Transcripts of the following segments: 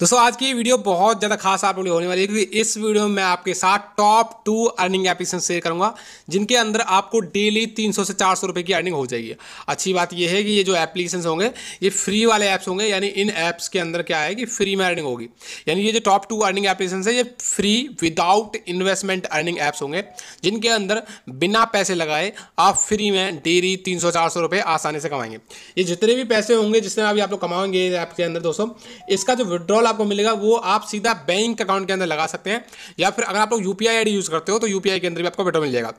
दोस्तों, आज की वीडियो बहुत ज़्यादा खास आप लोग होने वाली है, क्योंकि इस वीडियो में मैं आपके साथ top two earning application share करूँगा, जिनके अंदर आपको डेली 300 से 400 रुपए की अर्निंग हो जाएगी। अच्छी बात यह है कि ये जो एप्लीकेशन होंगे, ये फ्री वाले ऐप्स होंगे, यानी इन ऐप्स के अंदर क्या है कि फ्री में अर्निंग होगी। यानी ये जो टॉप टू अर्निंग एप्लीकेशन है, ये free without investment earning apps होंगे, जिनके अंदर बिना पैसे लगाए आप फ्री में डेली तीन सौ आसानी से कमाएँगे। ये जितने भी पैसे होंगे जिसमें अभी आप लोग कमाएँगे ऐप के अंदर, दोस्तों, इसका जो विड्रॉल आपको मिलेगा, वो आप सीधा बैंक अकाउंट के अंदर लगा सकते हैं, या फिर अगर आप लोग यूपीआई आईडी यूज़ करते हो तो यूपीआई के अंदर भी आपको बेटर मिल जाएगा।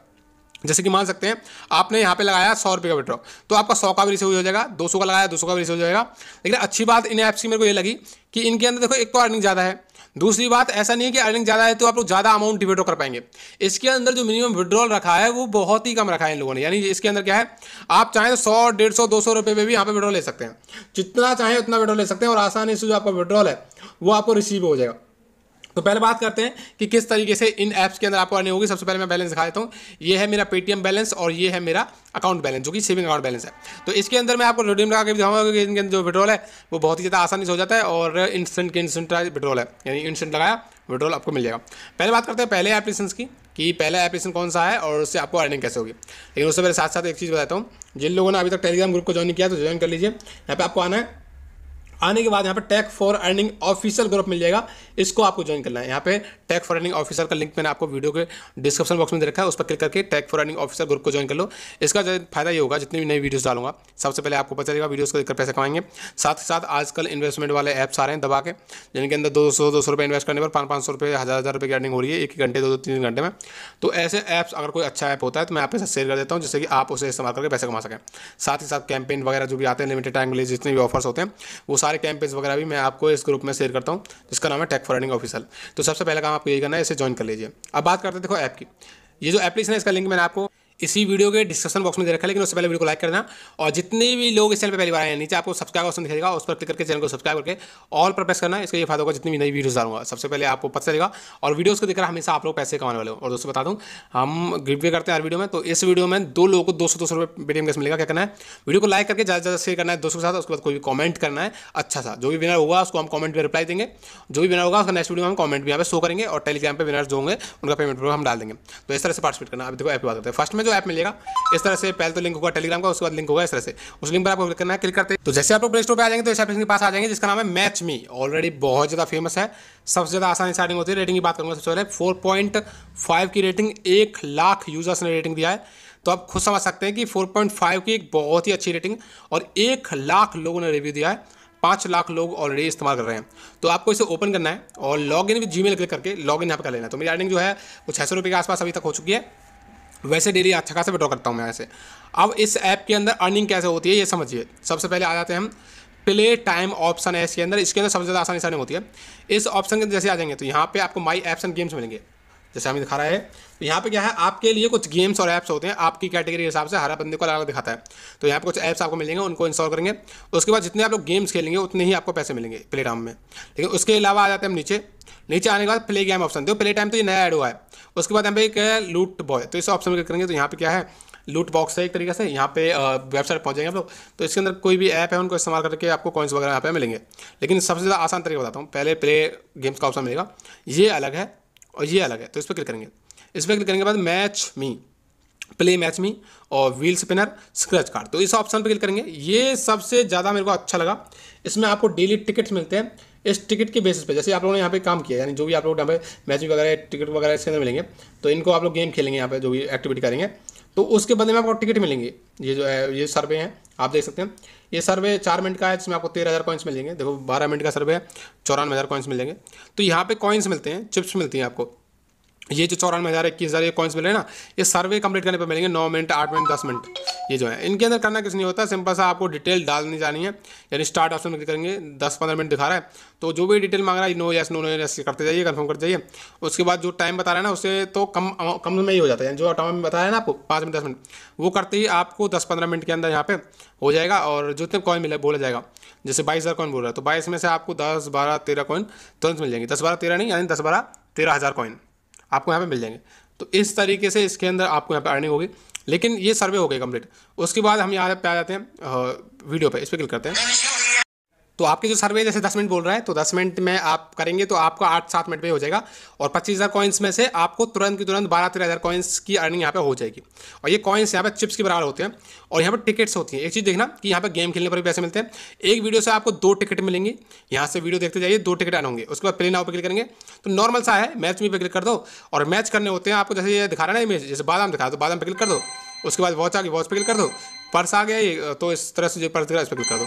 जैसे कि मान सकते हैं, आपने यहाँ पे लगाया सौ रुपये का विड्रॉ तो आपका सौ का भी रिसीव हो जाएगा, दो सौ का लगाया, दो सौ का भी रिसीव हो जाएगा। लेकिन अच्छी बात इन ऐप्स की मेरे को ये लगी कि इनके अंदर देखो एक तो अर्निंग ज़्यादा है, दूसरी बात ऐसा नहीं है कि अर्निंग ज़्यादा है तो आप लोग ज़्यादा अमाउंट विड्रॉ कर पाएँगे। इसके अंदर जो मिनिमम विड्रॉल रखा है, वो बहुत ही कम रखा है इन लोगों ने, यानी इसके अंदर क्या है, आप चाहें तो सौ, डेढ़ सौ, दो सौ रुपये में भी यहाँ पे विड्रॉल ले सकते हैं। जितना चाहें उतना विड्रॉल ले सकते हैं और आसानी से जो आपका विड्रॉल है, वो आपको रिसीव हो जाएगा। तो पहले बात करते हैं कि किस तरीके से इन ऐप्स के अंदर आपको अर्निंग होगी। सबसे पहले मैं बैलेंस दिखा देता हूँ। ये है मेरा पेटीएम बैलेंस और ये है मेरा अकाउंट बैलेंस जो कि सेविंग अकाउंट बैलेंस है। तो इसके अंदर मैं आपको रिडीम लगा के दिखाऊँगा कि इनके अंदर जो विड्रॉल है, वो बहुत ही ज़्यादा आसानी से हो जाता है और इंस्टेंट के इंस्टेंट विड्रॉल है। यानी इंस्टेंट लगाया विड्रॉल आपको मिल जाएगा। पहले बात करते हैं पहले एप्लीकेशन की, कि पहला एप्लीकेशन कौन सा है और उससे आपको अर्निंग कैसे होगी। लेकिन उससे पहले साथ साथ एक चीज़ बताता हूँ। जिन लोगों ने अभी तक टेलीग्राम ग्रुप को ज्वाइन किया तो ज्वाइन कर लीजिए। यहाँ पर आपको आना है। आने के बाद यहाँ पे tech for earning official group मिल जाएगा इसको आपको ज्वाइन करना है। यहाँ पे टैक फॉर अर्निंग ऑफिसर का लिंक मैंने आपको वीडियो के डिस्क्रिप्शन बॉक्स में दे रखा है। उस पर क्लिक करके tech for earning officer group को ज्वाइन कर लो। इसका जो फ़ायदा ये होगा, जितनी भी नई वीडियोस डालूँगा, सबसे पहले आपको पता चलेगा वीडियोस को देखकर पैसे कमाएँगे। साथ ही साथ आजकल इन्वेस्टमेंट वाले ऐप्स आ रहे हैं दबा के, जिनके अंदर दो सौ दो सौ रुपये इन्वेस्ट करने पर पाँच पाँच सौ रुपये, हज़ार हज़ार रुपये की अर्निंग हो रही है। एक घंटे, दो दो, तीन घंटे में। तो ऐसे ऐप्स अगर कोई अच्छा ऐप होता है तो मैं आपके साथ शेयर कर देता हूँ, जिससे कि आप उसे इस्तेमाल करके पैसे कमा सकें। साथ ही साथ कैंपेन वगैरह जो भी आते हैं लिमिटेड टाइम के लिए जितने भी ऑफर्स होते हैं, वो कैंपेन्स वगैरह भी मैं आपको इस ग्रुप में शेयर करता हूँ, जिसका नाम है टेक फॉर रनिंग ऑफिसर तो सबसे पहले काम आपको यही करना है, इसे ज्वाइन कर लीजिए। अब बात करते हैं, देखो ऐप की। ये जो एप्लीकेशन है, इसका लिंक मैंने आपको इसी वीडियो के डिस्क्रिप्शन बॉक्स में दे रखा है, लेकिन उससे पहले वीडियो को लाइक करना। और जितने भी लोग इस चैनल पर पहली बार आए हैं, नीचे आपको सब्सक्राइब ऑप्शन दिखेगा उस पर क्लिक करके चैनल को सब्सक्राइब करके ऑल पर प्रेस करना, इसका ये फ़ायदा होगा जितनी भी नई वीडियोस डालूँगा। सबसे पहले आपको पता चलेगा, और वीडियोस को देखकर हमेशा आप लोग पैसे कमाने वाले हो। और दोस्तों बता दूँ, हम गिफ्ट करते हैं हर वीडियो में तो इस वीडियो में दो लोगों को दो सौ दो सौ रुपये पेटीएम कैसे मिलेगा। क्या करना है? वीडियो को लाइक करके ज़्यादा ज़्यादा शेयर करना है दोस्तों के साथ, उसके बाद कोई भी कॉमेंट करना है अच्छा सा। जो भी विनर होगा, उसको हम कॉमेंट में रिप्लाई देंगे। जो भी विनर होगा, उसका नेक्स्ट वीडियो में हम कॉमेंट भी यहाँ पे शो करेंगे, और टेलीग्राम पे विनर जो होंगे, उनका पेमेंट हम डाल देंगे। तो इस तरह से पार्टिसिपेट करना। अभी देखो, ऐप बात करते हैं। फ़र्स्ट में जो ऐप मिलेगा, इस तरह से पहले तो लिंक होगा टेलीग्राम का, उसके बाद लिंक होगा इस तरह से। उस लिंक पर आपको करना है क्लिक करते तो जैसे आप लोग प्ले स्टोर पर आ जाएँगे तो इस एप्लीकेशन के पास आ जाएँगे, जिसका नाम है मैच मी ऑलरेडी बहुत ज़्यादा फ़ेमस है। सबसे ज़्यादा आसानी स्टार्टिंग होती है। रेटिंग की बात करूँगा सबसे पहले फोर की रेटिंग एक लाख यूज़र्स ने रेटिंग दिया है। तो आप खुद समझ सकते हैं कि फोर पॉइंट फाइव की एक बहुत ही अच्छी रेटिंग और एक लाख लोगों ने रिव्यू दिया है। पाँच लाख लोग ऑलरेडी इस्तेमाल कर रहे हैं। तो आपको इसे ओपन करना है और लॉग इन भी जी मेल क्लिक करके लॉग इन यहाँ पर कर लेना है। तो मेरी अर्निंग जो है, वो छः सौ रुपये के आसपास अभी तक हो चुकी है। वैसे डेली अच्छा खासा विड्रॉ करता हूँ मैं ऐसे अब इस ऐप के अंदर अर्निंग कैसे होती है, ये समझिए। सबसे पहले आ जाते हैं हम। प्ले टाइम ऑप्शन है इसके अंदर। इसके अंदर सबसे ज़्यादा आसानी से होती है। इस ऑप्शन के जैसे आ जाएँगे तो यहाँ पे आपको माई एप्स एंड गेम्स मिलेंगे। जैसे हमें दिखा रहा है तो यहाँ पे क्या है, आपके लिए कुछ गेम्स और ऐप्स होते हैं, आपकी कैटेगरी के हिसाब से हर बंदे को अलग अलग दिखाता है। तो यहाँ पे कुछ ऐप्स आपको मिलेंगे, उनको इंस्टॉल करेंगे। उसके बाद जितने आप लोग गेम्स खेलेंगे, उतने ही आपको पैसे मिलेंगे प्ले टाइम में। लेकिन उसके अलावा आ जाते हैं हम नीचे। नीचे आने के बाद प्ले गेम ऑप्शन देखो प्ले टाइम तो ये नया ऐड हुआ है। उसके बाद यहाँ पे एक है लूट बॉय तो इस ऑप्शन में करेंगे तो यहाँ पे क्या है लूट बॉक्स है एक तरीके से। यहाँ पे वेबसाइट पहुँच जाएँगे आप लोग। तो इसके अंदर कोई भी ऐप है, उनको इस्तेमाल करके आपको कॉइन्स वगैरह यहाँ पे मिलेंगे। लेकिन सबसे ज़्यादा आसान तरीका बताता हूँ। पहले प्ले गेम्स का ऑप्शन मिलेगा। ये अलग है। और ये अलग है तो इस पर क्लिक करेंगे। इस पर क्लिक करने के बाद match me play match me और व्हील स्पिनर स्क्रैच कार्ड तो इस ऑप्शन पर क्लिक करेंगे। ये सबसे ज़्यादा मेरे को अच्छा लगा। इसमें आपको डेली टिकट्स मिलते हैं। इस टिकट के बेसिस पे, जैसे आप लोगों ने यहाँ पे काम किया, यानी जो भी आप लोग यहाँ पे मैच वगैरह टिकट वगैरह इसके अंदर मिलेंगे तो इनको आप लोग गेम खेलेंगे यहाँ पे, जो भी एक्टिविटी करेंगे। तो उसके बदले में आपको टिकट मिलेंगे। ये जो है, ये सर्वे हैं, आप देख सकते हैं। ये सर्वे चार मिनट का है, जिसमें आपको तेरह हज़ार कॉइन्स मिलेंगे देखो, बारह मिनट का सर्वे है, चौरानवे हज़ार कॉइन्स मिलेंगे तो यहाँ पे कॉइन्स मिलते हैं चिप्स मिलती हैं आपको। ये जो चौरानवे हज़ार इक्कीस हज़ार ये कॉइन्स मिल ना, ये सर्वे कंप्लीट करने पर मिलेंगे नौ मिनट, आठ मिनट, दस मिनट। ये जो है, इनके अंदर करना कुछ नहीं होता सिंपल सा आपको डिटेल डालनी जानी है। यानी स्टार्ट ऑप्शन में करेंगे, दस पंद्रह मिनट दिखा रहा है। तो जो भी डिटेल मांग रहा है no yes no no yes करते जाइए कन्फर्म करते जाइए। उसके बाद जो टाइम बता रहा है ना उससे तो कम कम में ही हो जाता है। जो टाइम बताया है ना आपको, पाँच मिनट, दस मिनट, वो करते ही आपको दस पंद्रह मिनट के अंदर यहाँ पे हो जाएगा और जितने कॉइन मिले, बोला जाएगा। जैसे बाईस हज़ार कॉइन बोल रहा है तो बाईस में से आपको दस बारह तेरह कॉइन तुरंत मिल जाएँगे। दस बारह तेरह नहीं, यानी दस बारह तेरह हज़ार कॉइन आपको यहाँ पे मिल जाएँगे। तो इस तरीके से इसके अंदर आपको यहाँ पे अर्निंग होगी। लेकिन ये सर्वे हो गए कंप्लीट उसके बाद हम यहाँ पे आ जाते हैं वीडियो पे, इस पर क्लिक करते हैं। तो आपके जो सर्वे जैसे दस मिनट बोल रहा है तो दस मिनट में आप करेंगे तो आपका आठ सात मिनट में हो जाएगा और पच्चीस हज़ार कॉइन्स में से आपको तुरंत की तुरंत बारह तेरह हज़ार कॉइन्स की अर्निंग यहाँ पे हो जाएगी। और ये कॉइन्स यहाँ पे चिप्स के बराबर होते हैं और यहाँ पर टिकट्स होती हैं। एक चीज़ देखना कि यहाँ पर गेम खेलने पर भी पैसे मिलते हैं। एक वीडियो से आपको दो टिकट मिलेंगे। यहाँ से वीडियो देखते जाइए, दो टिकट आने होंगे। उसके बाद प्ले नाउ पर क्लिक करेंगे। तो नॉर्मल सा है मैच में पे क्लिक कर दो। और मैच करने होते हैं आपको जैसे ये दिखा रहा है ना इमेज जैसे बादाम दिखा दो बादाम पे क्लिक कर दो। उसके बाद वॉच आ गई वॉच पे क्लिक कर दो। पर्स आ गया ये तो इस तरह से जो पर्स दिख, इस पर क्लिक कर दो।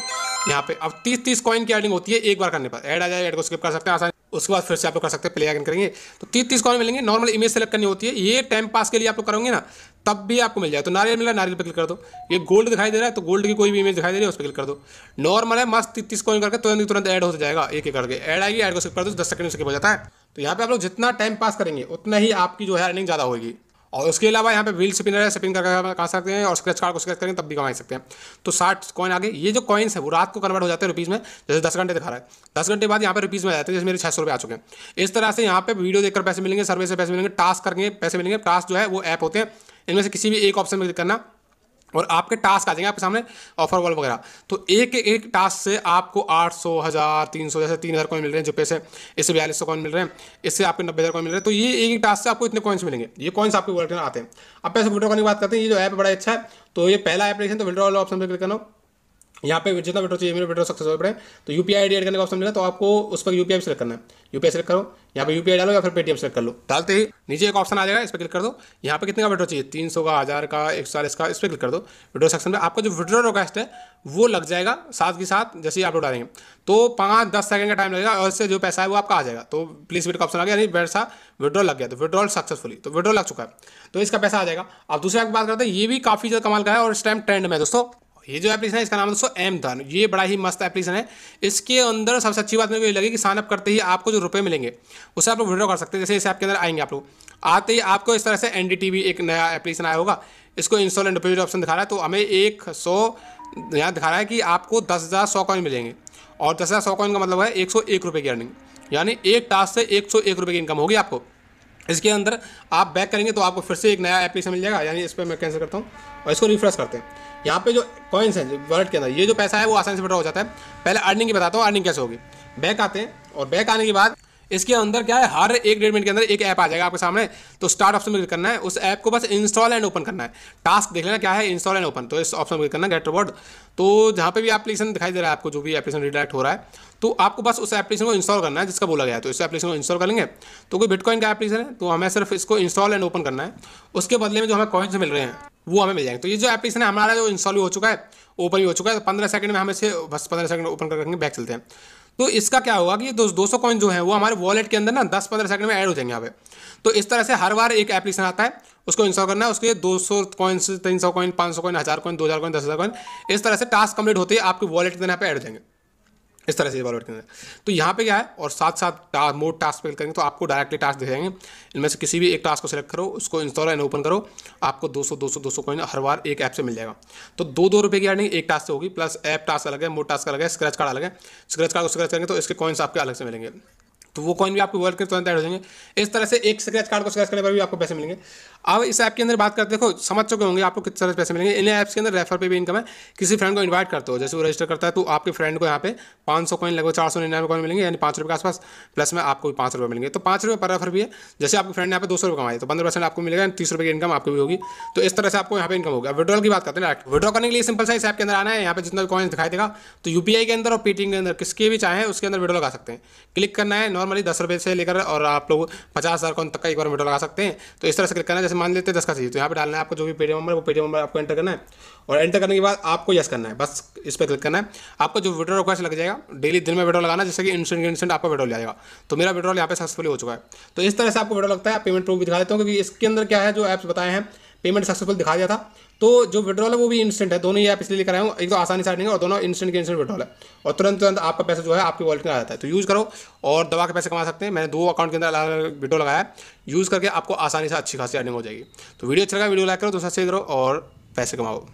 यहाँ पे अब तीस तीस कॉइन की एडिंग होती है एक बार करने पर। ऐड आ जाए ऐड को स्किप कर सकते हैं आसानी उसके बाद फिर से आप लोग कर सकते हैं प्ले आगे करेंगे। तो तीस तीस कॉइन मिलेंगे। नॉर्मल इमेज सेलेक्ट करनी होती है। ये टाइम पास के लिए आप लोग करोगे ना, तब भी आपको मिल जाए। तो नारियल मिला, नारियल पर क्लिक कर दो। ये गोल्ड दिखाई दे रहा है तो गोल्ड की कोई भी इमेज दिखाई दे रही है, उस पर क्लिक कर दो। नॉर्मल है, मस्त तीस कॉइन करके तुरंत तुरंत ऐड हो जाएगा, एक एक करके। ऐड आएगी ऐड को स्किप कर दो, दस सेकंड स्किप हो जाता है। तो यहाँ पे आप लोग जितना टाइम पास करेंगे, उतना ही आपकी जो है अर्निंग ज़्यादा होगी। और उसके अलावा यहाँ पे व्हील स्पिनर है स्पिन करके कमा सकते हैं और स्क्रेच कार्ड को स्क्रैच करेंगे, तब भी कमा सकते हैं। तो साठ कॉइन आगे, ये जो कॉइन्स है, वो रात को कन्वर्ट हो जाते हैं रुपीज़ में, जैसे दस घंटे दिखा रहा है। दस घंटे बाद यहाँ पे रुपीज़ में आ जाते हैं, जैसे मेरे छह सौ रुपये आ चुके हैं। इस तरह से यहाँ पे वीडियो देखकर पैसे मिलेंगे सर्वे से पैसे मिलेंगे टास्क करेंगे, पैसे मिलेंगे। टास्क जो है, वो ऐप होते हैं। इनमें से किसी भी एक ऑप्शन में क्लिक करना। और आपके टास्क आ जाएँगे आपके सामने ऑफ़र वॉल वगैरह। तो एक एक टास्क से आपको आठ सौ, हज़ार, तीन सौ, जैसे तीन हज़ार कॉइन मिल रहे हैं, जो पैसे, इससे बयालीस सौ कॉइन मिल रहे हैं, इससे आपके नब्बे हज़ार कॉइन मिल रहे हैं। तो ये एक एक टास्क से आपको इतने कॉइन्स मिलेंगे। ये कॉइन्स आपके वॉलेट में आते हैं। अब पैसे विड्रॉ करने की बात करते हैं, ये जो ऐप बड़ा अच्छा है तो ये पहला एप्लीकेशन तो विड्रॉल ऑप्शन पर क्लिक करना। यहाँ पे जितना विड्रो चाहिए मेरे विड्रो सक्सेस हो पड़े। तो यू पी आई करने का ऑप्शन मिलेगा तो आपको उस पर यू पी सेलेक्ट करना है। यू पी सेलेक्ट करो, यहाँ पे यू पी आई डालो या फिर पेटीएम सेलेक्ट कर लो। डालते ही नीचे एक ऑप्शन आ जाएगा, इस पर क्लिक कर दो। यहाँ पे कितने का विड्रो चाहिए? तीन सौ का, हज़ार का, एक सौ चालीस का, इस पर क्लिक कर दो। विड्रो सेक्शन में आपका जो विड्रो रिक्वेस्ट है, वो लग जाएगा साथ के साथ, जैसे ही आप लोग डालेंगे। तो पाँच, दस सेकंड का टाइम लगेगा, और इससे जो पैसा है वो आपका आ जाएगा। तो प्लीज़ वेट का ऑप्शन आ गया, यानी वैसा विड्रॉल लग गया। तो विड्रॉल सक्सेसफुली तो विड्रॉल लग चुका है। तो इसका पैसा आ जाएगा। अब दूसरे बात करते हैं, ये भी काफ़ी ज़्यादा कमाल का है, और इस टाइम ट्रेंड में दोस्तों। ये जो एप्लीकेशन है, इसका नाम दोस्तों एम धन ये बड़ा ही मस्त एप्लीकेशन है। इसके अंदर सबसे अच्छी बात मेरे को ये लगी कि साइनअप करते ही आपको जो रुपए मिलेंगे, उसे आप लोग विड्रॉ कर सकते हैं। जैसे इस ऐप के अंदर आएँगे आप लोग। आते ही आपको इस तरह से एनडीटीवी एक नया एप्लीकेशन आया होगा। इसको इंस्टॉल एंड डिपोजिट ऑप्शन दिखा रहा है। तो हमें एक सौ यहाँ दिखा रहा है कि आपको दस हज़ार सौ कॉइन मिलेंगे। और दस हज़ार सौ कॉइन का मतलब है एक सौ एक रुपये की अर्निंग यानी एक टास्क से एक सौ एक रुपये की इनकम होगी आपको। इसके अंदर आप बैक करेंगे तो आपको फिर से एक नया एप्लीकेशन मिल जाएगा। यानी इस पर मैं कैंसिल करता हूँ और इसको रिफ्रेश करते हैं। यहाँ पे जो कॉइन्स हैं वॉलेट के अंदर, ये जो पैसा है वो आसानी से विड्रॉ हो जाता है। पहले अर्निंग की बताता हूँ अर्निंग कैसे होगी। बैक आते हैं और बैक आने के बाद इसके अंदर क्या है, हर एक डेढ़ मिनट के अंदर एक ऐप आ जाएगा आपके सामने। तो स्टार्ट ऑप्शन में क्लिक करना है, उस ऐप को बस इंस्टॉल एंड ओपन करना है। टास्क देख लेना क्या है इंस्टॉल एंड ओपन तो इस ऑप्शन में क्लिक करना गेट रोबोट तो जहाँ पे भी एप्लीकेशन दिखाई दे रहा है आपको, जो भी एप्लीकेशन रिडायरेक्ट हो रहा है तो आपको बस उस एप्लीकेशन को इंस्टॉल करना है, जिसका बोला गया है। तो इस एप्लीकेशन को इंस्टॉल करेंगे तो कोई बिटकॉइन का एप्लीकेशन है तो हमें सिर्फ़ इसको इंस्टॉल एंड ओपन करना है। उसके बदले में जो हमें कॉइन्स मिल रहे हैं, वो हमें मिल जाएँगे। तो ये जो एप्लीकेशन है, हमारा जो इंस्टॉल हो चुका है ओपन भी हो चुका है तो पंद्रह सेकंड में हम इसे बस पंद्रह सेकंड ओपन कर रखेंगे बैक चलते हैं। तो इसका क्या होगा कि दो दो सौ कॉइन जो है, वो हमारे वॉलेट के अंदर ना दस पंद्रह सेकंड में ऐड हो जाएँगे यहाँ पे। तो इस तरह से हर बार एक एप्लीकेशन आता है, उसको इंस्टॉल करना है, उसके लिए दो सौ कॉइन्स तीन सौ कॉइन पाँच सौ कॉइन हज़ार कॉइन दो हज़ार कॉइन दस हज़ार कॉइन इस तरह से टास्क कंप्लीट होते हैं आपके वॉलेट के अंदर यहाँ पे ऐड हो जाएँगे। इस तरह से ये वॉलेट के अंदर तो यहाँ पे क्या है, और साथ साथ मोड टास्क पे करेंगे तो आपको डायरेक्टली टास्क दे जाएँगे इनमें से किसी भी एक टास्क को सिलेक्ट करो, उसको इंस्टॉल एंड ओपन करो, आपको 200 200 200 कॉइन हर बार एक ऐप से मिल जाएगा। तो दो दो रुपये की अर्निंग एक टास्क से होगी प्लस ऐप टास्क अलग है मोड टास्क अलग है स्क्रैच कार्ड अलग है। स्क्रैच कार्ड को स्क्रैच करेंगे तो इसके कॉइन्स आपके अलग से मिलेंगे। तो वो कॉइन भी आपको वर्ल्ड के तुरंत ऐड हो जाएँगे। इस तरह से एक स्क्रैच कार्ड को स्क्रैच करने पर भी आपको पैसे मिलेंगे। अब इस ऐप के अंदर बात करते देखो, समझ चुके होंगे आपको किस तरह से पैसे मिलेंगे। इन ऐप्स के अंदर रेफर पे भी इनकम है। किसी फ्रेंड को इन्वाइट करते हो, जैसे वो रजिस्टर करता है तो आपके फ्रेंड को यहाँ पे पाँच सौ कॉइन लगभग चार सौ निन्यानवे कॉइन मिलेंगे, यानी पाँच रुपये के आसपास प्लस में आपको भी पाँच रुपये मिलेंगे। तो पाँच रुपये पर रेफर भी है। जैसे आपके फ्रेंड ने यहाँ पे दो सौ रुपये कमाए तो पंद्रह परसेंट आपको मिलेगा तीस रुपये की इनकम आपको भी होगी। तो इस तरह से आपको यहाँ पे इनकम होगा। विड्रॉल की बात करते हैं विड्रॉ करने के लिए सिंपल सा इस ऐप के अंदर आना है। यहाँ पे जितना कॉइन दिखाई देगा तो यूपीआई के अंदर और पेटीएम के अंदर, किसके भी चाहे उसके अंदर विड्रॉ लगा सकते हैं। क्लिक करना है नॉर्मली दस रुपये से लेकर और आप लोग पचास हज़ार कौन तक का एक बार मीटर लगा सकते हैं। तो इस तरह से क्लिक करना है, जैसे मान लेते हैं दस का चाहिए तो यहाँ पे डालना है आपको जो भी पेटीएम नंबर वो पेटीएम नंबर आपको एंटर करना है। और एंटर करने के बाद आपको यस करना है, बस इस पर क्लिक करना है। आपको जो विड्रॉ रिक्वेस्ट लग जाएगा डेली दिन में विड्रॉ लगाना, जैसे कि इंस्टेंट इंस्टेंट आपका विड्रॉ जाएगा। तो मेरा विड्रॉल यहाँ पे सक्सेसफुल हो चुका है। तो इस तरह से आपको विड्रॉ लगता है पेमेंट प्रूफ दिखा देता हूँ, क्योंकि इसके अंदर क्या है, जो ऐप्स बताए हैं पेमेंट सक्सेसफुल दिखा दिया था। तो जो विड्रॉल है वो भी इंस्टेंट है। दोनों ही ऐप इसलिए लेकर आया हूँ। एक तो आसानी से और दोनों इंस्टेंट के इंस्टेंट विड्रॉल है। और तुरंत तुरंत आपका पैसा जो है आपके वॉलेट में आ जाता है। तो यूज़ करो और दवा के पैसे कमा सकते हैं। मैंने दो अकाउंट के अंदर अलग अलग विड्रो लगाया है। यूज़ करके आपको आसानी से अच्छी खासी अर्निंग हो जाएगी। तो वीडियो अच्छा लगा, वीडियो लाइक करो, दोस्तों शेयर करो और पैसे कमाओ।